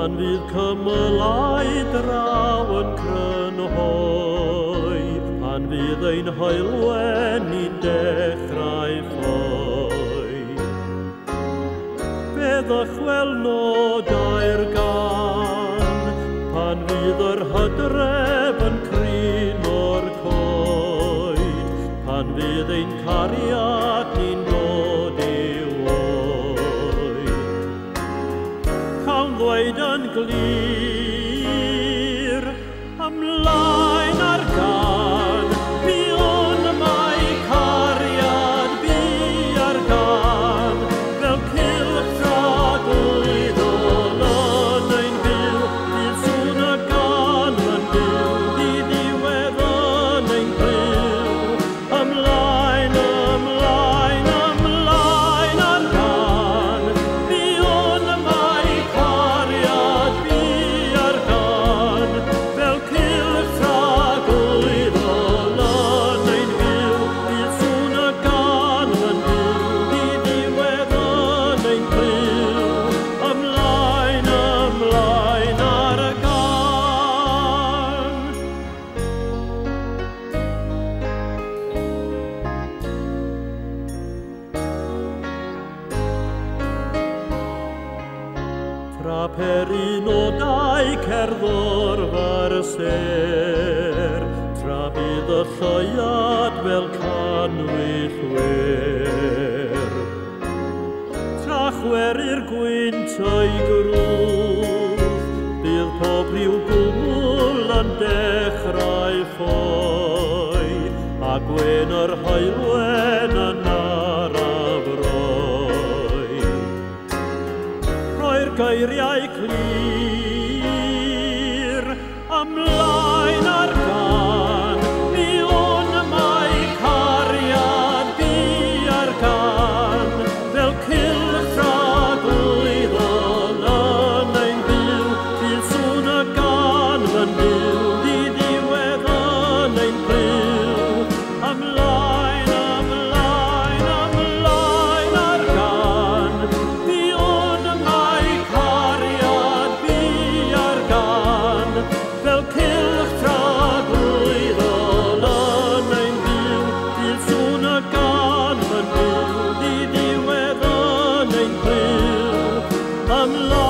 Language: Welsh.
Pan fydd cymylau draw yn crynhoi, pan fydd ein hoelwen i dechrau ffoi. Fe wel nodau'r gan, pan fydd yr hydref yn crin o'r coed, pan fydd ein cariad me. tra perinodau cerddor far ser, tra bydd y lloiad fel canwyll wer. Tra i'r gwynt o'i grwth, bydd pob rhyw gwmwl yn dechrau ffoi, a gwen yr hoelwer oiriau clir am mlaen I'm lost.